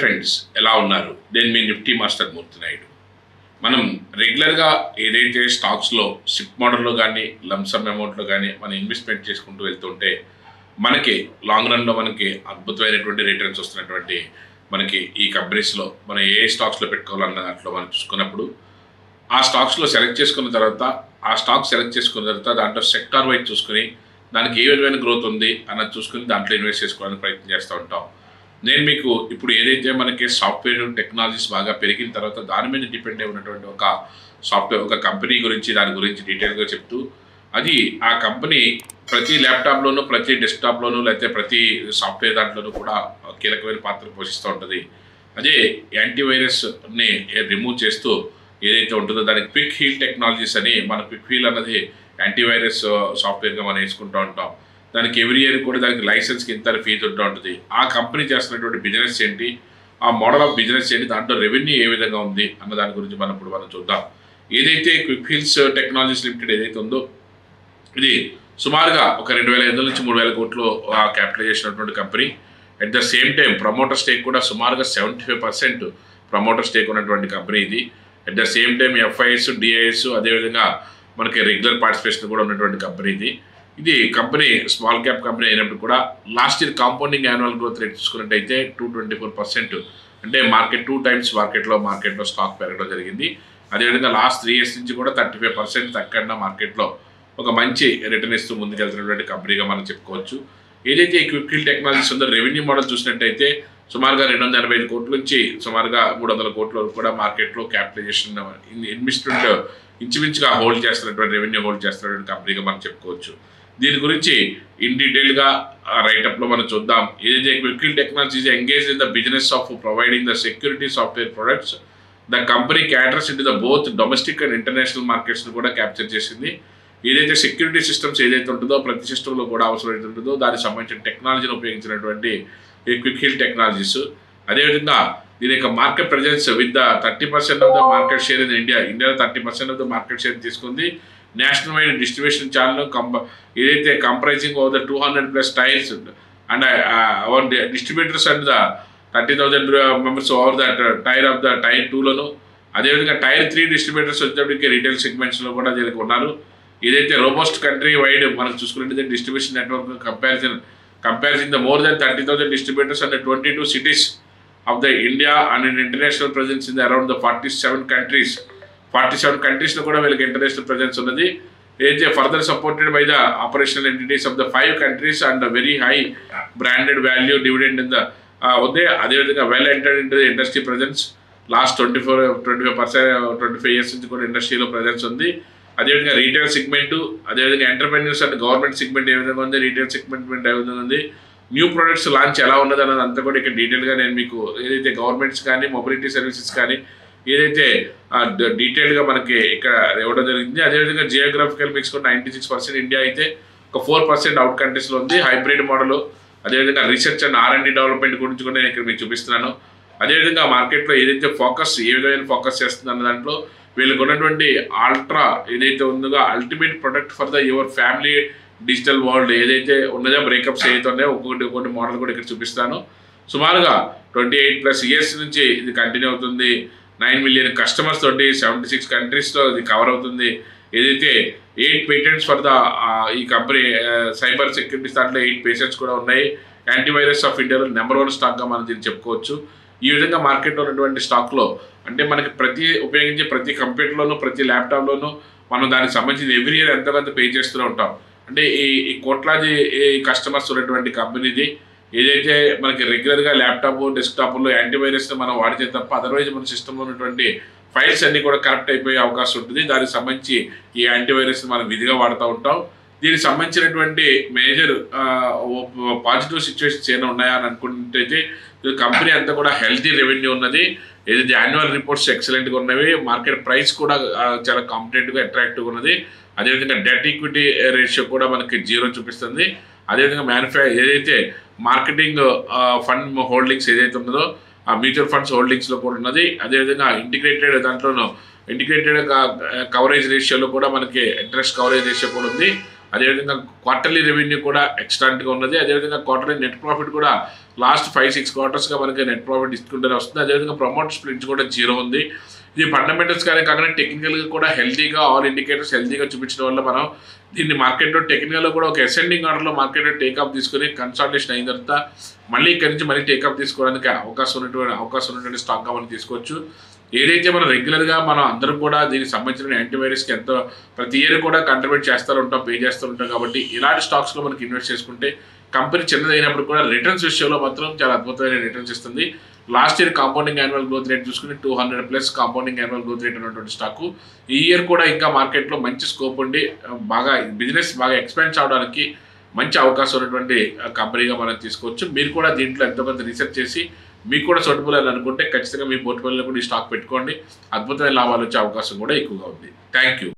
Friends ఎలా ఉన్నారు? నేను మీ నిఫ్టీ మాస్టర్ మూర్తి నాయుడు మనం రెగ్యులర్గా ఏదైతే స్టాక్స్లో సిప్ మోడల్లో కానీ లంసమ్ అమౌంట్లో కానీ మనం ఇన్వెస్ట్మెంట్ చేసుకుంటూ వెళ్తుంటే మనకి లాంగ్ రన్లో మనకి అద్భుతమైనటువంటి రిటర్న్స్ వస్తున్నటువంటి మనకి ఈ కంపెనీస్లో మనం ఏ స్టాక్స్లో పెట్టుకోవాలన్న దాంట్లో మనం చూసుకున్నప్పుడు ఆ స్టాక్స్లో సెలెక్ట్ చేసుకున్న తర్వాత ఆ స్టాక్ సెలెక్ట్ చేసుకున్న తర్వాత దాంట్లో సెక్టార్ వైజ్ చూసుకుని దానికి ఏ విధమైన గ్రోత్ ఉంది అన్నది చూసుకుని దాంట్లో ఇన్వెస్ట్ చేసుకోవడానికి ప్రయత్నం చేస్తూ ఉంటాం. నేను మీకు ఇప్పుడు ఏదైతే మనకి సాఫ్ట్వేర్ టెక్నాలజీస్ బాగా పెరిగిన తర్వాత దాని మీద డిపెండ్ అయి ఉన్నటువంటి ఒక సాఫ్ట్వేర్ ఒక కంపెనీ గురించి దాని గురించి డీటెయిల్గా చెప్తూ అది ఆ కంపెనీ ప్రతి ల్యాప్టాప్లోనూ ప్రతి డెస్క్టాప్లోనూ లేకపోతే ప్రతి సాఫ్ట్వేర్ దాంట్లోనూ కూడా కీలకమైన పాత్ర పోషిస్తూ ఉంటుంది. అదే యాంటీవైరస్ని రిమూవ్ చేస్తూ ఏదైతే ఉంటుందో దానికి క్విక్ హీల్ టెక్నాలజీస్ అని మన క్విక్ హీల్ అన్నది యాంటీవైరస్ సాఫ్ట్వేర్గా మనం వేసుకుంటూ ఉంటాం. దానికి ఎవ్రీ ఇయర్ కూడా దానికి లైసెన్స్కి ఇంత ఫీజు ఉంటూ ఉంటుంది ఆ కంపెనీ చేస్తున్నటువంటి బిజినెస్ ఏంటి? ఆ మోడల్ ఆఫ్ బిజినెస్ ఏంటి? దాంట్లో రెవెన్యూ ఏ విధంగా ఉంది? అన్న దాని గురించి మనం ఇప్పుడు మనం చూద్దాం. ఏదైతే క్విక్ హీల్స్ టెక్నాలజీస్ లిమిటెడ్ ఏదైతే ఉందో ఇది సుమారుగా ఒక రెండు వేల ఐదు నుంచి మూడు వేల కోట్లు క్యాపిటలైజేషన్ ఉన్నటువంటి company at the same time promoter stake కూడా సుమారుగా seventy five percent promoter stake ఉన్నటువంటి కంపెనీ ఇది. At the same time FIs DIs అదేవిధంగా మనకి రెగ్యులర్ పార్టిసిపేషన్ కూడా ఉన్నటువంటి కంపెనీ ఇది. ఇది కంపెనీ స్మాల్ క్యాప్ కంపెనీ అయినప్పుడు కూడా last year compounding annual growth rate చూసుకున్నట్టయితే టూ ట్వంటీ ఫోర్ పర్సెంట్ అంటే మార్కెట్ టూ టైమ్స్ మార్కెట్లో మార్కెట్లో స్టాక్ పెరగడం జరిగింది. అదేవిధంగా లాస్ట్ త్రీ ఇయర్స్ నుంచి కూడా థర్టీ ఫైవ్ పర్సెంట్ తగ్గకుండా మార్కెట్లో ఒక మంచి రిటర్న్ ఇస్తూ ముందుకెళ్తున్నటువంటి కంపెనీగా మనం చెప్పుకోవచ్చు. ఏదైతే ఈ క్విక్ టెక్నాలజీస్ ఉందో రెవెన్యూ మోడల్ చూసినట్టయితే సుమారుగా రెండు వందల ఎనభై ఐదు కోట్ల నుంచి సుమారుగా మూడు వందల కోట్ల వరకు కూడా మార్కెట్లో క్యాపిటలైజేషన్ ఇన్వెస్ట్మెంట్ ఇంచుమించుగా హోల్డ్ చేస్తున్నటువంటి రెవెన్యూ హోల్డ్ చేస్తున్నటువంటి కంపెనీగా మనం చెప్పుకోవచ్చు. దీని గురించి ఇన్ డీటెయిల్గా రైటప్లో మనం చూద్దాం. ఏదైతే Quick technologies engage in the business of providing the security software products the company caters in the both domestic and international మార్కెట్స్ను కూడా క్యాప్చర్ చేసింది. ఏదైతే సెక్యూరిటీ సిస్టమ్స్ ఏదైతే ఉంటుందో ప్రతి సిస్టంలో కూడా అవసరమైతే దానికి సంబంధించిన టెక్నాలజీని ఉపయోగించినటువంటి ఈ క్విక్ హిల్ టెక్నాలజీస్ అదేవిధంగా దీని యొక్క market presence with the thirty percent of the market share in India ఇండియాలో thirty percent of the market share తీసుకుంది. నేషనల్ వైడ్ డిస్ట్రిబ్యూషన్ ఛానల్ కంప ఏదైతే comprising over the two hundred plus tiers and our distributors and the thirty thousand members over the tier of the tier టూలను అదేవిధంగా tier three distributors వచ్చేటప్పటికి retail సెగ్మెంట్స్లో కూడా దీనికి ఉన్నారు. ఏదైతే రోబోస్ట్ కంట్రీ వైడ్ మనం చూసుకున్నట్టయితే distribution network comparison comparison the more than thirty thousand distributors and twenty two cities of the India and international presence in around the forty seven countries forty seven కంట్రీస్లో కూడా వీళ్ళకి international presence ఉన్నది. AJ further supported by the operational entities of the five countries and very high branded value dividend in the ఉంది అదేవిధంగా well entered in the industry presence last twenty four twenty five percent twenty five years నుంచి కూడా ఇండస్ట్రీలో presence ఉంది. అదేవిధంగా retail segment అదేవిధంగా entrepreneurs and government segment ఏ విధంగా ఉంది రీటైల్ సెగ్మెంట్ ఏ విధంగా ఉంది. న్యూ ప్రొడక్ట్స్ లాంచ్ ఎలా ఉన్నది అన్నది అంతా కూడా ఇక్కడ డీటెయిల్గా నేను మీకు ఏదైతే గవర్నమెంట్స్ కానీ మొబిలిటీ సర్వీసెస్ కానీ ఏదైతే డీటెయిల్గా మనకి ఇక్కడ ఇవ్వడం జరిగింది అదేవిధంగా జియోగ్రఫికల్ మిక్స్ కూడా నైంటీ సిక్స్ పర్సెంట్ ఇండియా అయితే ఒక ఫోర్ పర్సెంట్ అవుట్ కంట్రీస్లో ఉంది. హైబ్రిడ్ మోడల్ అదేవిధంగా research and R and development గురించి కూడా నేను ఇక్కడ మీకు చూపిస్తున్నాను. అదేవిధంగా మార్కెట్లో ఏదైతే ఫోకస్ ఏ విధమైన ఫోకస్ చేస్తుందన్న దాంట్లో వీళ్ళకి ఉన్నటువంటి అల్ట్రా ఏదైతే ఉందో ultimate product for the your family digital world ఏదైతే ఉన్నదో బ్రేకప్స్ ఏదైతే ఉన్నాయో ఒక్కొక్కటి ఒక్కొక్కటి మోడల్ కూడా ఇక్కడ చూపిస్తాను. సుమారుగా ట్వంటీ ఎయిట్ ప్లస్ ఇయర్స్ నుంచి ఇది కంటిన్యూ అవుతుంది. నైన్ మిలియన్ కస్టమర్స్ తోటి సెవెంటీ సిక్స్ కంట్రీస్లో ఇది కవర్ అవుతుంది. ఏదైతే ఎయిట్ పేటెంట్స్ ఫర్ ద ఈ కంపెనీ సైబర్ సెక్యూరిటీస్ దాంట్లో ఎయిట్ పేషెంట్స్ కూడా ఉన్నాయి. యాంటీవైరస్ ఆఫ్ ఇండియాలో నెంబర్ వన్ స్టాక్గా మనం దీన్ని చెప్పుకోవచ్చు. ఈ విధంగా మార్కెట్లో ఉన్నటువంటి స్టాక్లో అంటే మనకి ప్రతి ఉపయోగించే ప్రతి కంప్యూటర్లోనూ ప్రతి ల్యాప్టాప్లోనూ మనం దానికి సంబంధించి ఎవ్రీ ఇయర్ ఎంతమంది పే చేస్తూనే ఉంటాం. అంటే ఈ ఈ కోట్లాది కస్టమర్స్ ఉన్నటువంటి కంపెనీది ఏదైతే మనకి రెగ్యులర్గా ల్యాప్టాప్ డెస్క్టాప్లో యాంటీవైరస్ని మనం వాడితే తప్ప అదర్వైజ్ మన సిస్టంలో ఉన్నటువంటి ఫైల్స్ అన్నీ కూడా కరెక్ట్ అయిపోయే అవకాశం ఉంటుంది. దానికి సంబంధించి ఈ యాంటీవైరస్ మనం విధిగా వాడుతూ ఉంటాం. దీనికి సంబంధించినటువంటి మేజర్ పాజిటివ్ సిచ్యువేషన్స్ ఏమైనా ఉన్నాయా అని అనుకుంటే కంపెనీ అంతా కూడా హెల్తీ రెవెన్యూ ఉన్నది. ఏదైతే యాన్యువల్ రిపోర్ట్స్ ఎక్సలెంట్గా ఉన్నవి మార్కెట్ ప్రైస్ కూడా చాలా కాంపిటేటివ్గా అట్రాక్టివ్గా ఉన్నది. అదేవిధంగా డెట్ ఈక్విటీ రేషియో కూడా మనకి జీరో చూపిస్తుంది. అదేవిధంగా మ్యానుఫ్యా ఏదైతే మార్కెటింగ్ ఫండ్ హోల్డింగ్స్ ఏదైతే ఉన్నదో ఆ మ్యూచువల్ ఫండ్స్ హోల్డింగ్స్లో కూడా ఉన్నది. అదేవిధంగా ఇంటిగ్రేటెడ్ దాంట్లోనూ ఇంటిగ్రేటెడ్ కవరేజ్ రేషియోలో కూడా మనకి ఇంట్రెస్ట్ కవరేజ్ రేషియో కూడా ఉంది. అదేవిధంగా క్వార్టర్లీ రెవెన్యూ కూడా ఎక్స్ట్రాంట్గా ఉన్నది. అదేవిధంగా క్వార్టర్లీ నెట్ ప్రాఫిట్ కూడా లాస్ట్ ఫైవ్ సిక్స్ క్వార్టర్స్గా మనకి నెట్ ప్రాఫిట్ ఇస్తుంటేనే వస్తుంది. అదేవిధంగా ప్రమోట్ స్ప్లిట్స్ కూడా జీరో ఉంది. ఇది ఫండమెంటల్స్ కానీ కాకుండా టెక్నికల్గా కూడా హెల్తీగా ఆల్ ఇండికేటర్స్ హెల్తీగా చూపించడం వల్ల మనం దీన్ని మార్కెట్లో టెక్నికల్గా కూడా ఒక అసెండింగ్ ఆర్డర్లో మార్కెట్లో టేకప్ తీసుకుని కన్సల్టేషన్ అయిన తర్వాత మళ్ళీ ఇక్కడి నుంచి మళ్ళీ టేకప్ తీసుకోవడానికి అవకాశం ఉన్నటువంటి అవకాశం ఉన్నటువంటి స్టాక్గా మనం తీసుకోవచ్చు. ఏదైతే మనం రెగ్యులర్గా మనం అందరం కూడా దీనికి సంబంధించిన యాంటీవైరస్కి ఎంతో ప్రతి ఇయర్ కూడా కంట్రిబ్యూట్ చేస్తూ ఉంటాం పే చేస్తూ ఉంటాం కాబట్టి ఇలాంటి స్టాక్స్లో మనకి ఇన్వెస్ట్ చేసుకుంటే కంపెనీ చిన్నదైనప్పుడు కూడా రిటర్న్స్ విషయంలో మాత్రం చాలా అద్భుతమైన రిటర్న్స్ ఇస్తుంది. Last year compounding annual growth rate చూసుకుని two hundred plus compounding annual growth rate ఉన్నటువంటి స్టాక్ ఈ ఇయర్ కూడా ఇంకా మార్కెట్లో మంచి స్కోప్ ఉండి బాగా బిజినెస్ బాగా ఎక్స్పాండ్ అవడానికి మంచి అవకాశం ఉన్నటువంటి కంపెనీగా మనం తీసుకోవచ్చు. మీరు కూడా దీంట్లో ఎంతో కొంత రీసెర్చ్ చేసి మీకు కూడా సొటబుల్ అని అనుకుంటే ఖచ్చితంగా మీ పోర్ట్ఫోలియోలో కూడా ఈ స్టాక్ పెట్టుకోండి. అద్భుతమైన లాభాలు వచ్చే అవకాశం కూడా ఎక్కువగా ఉంది. Thank you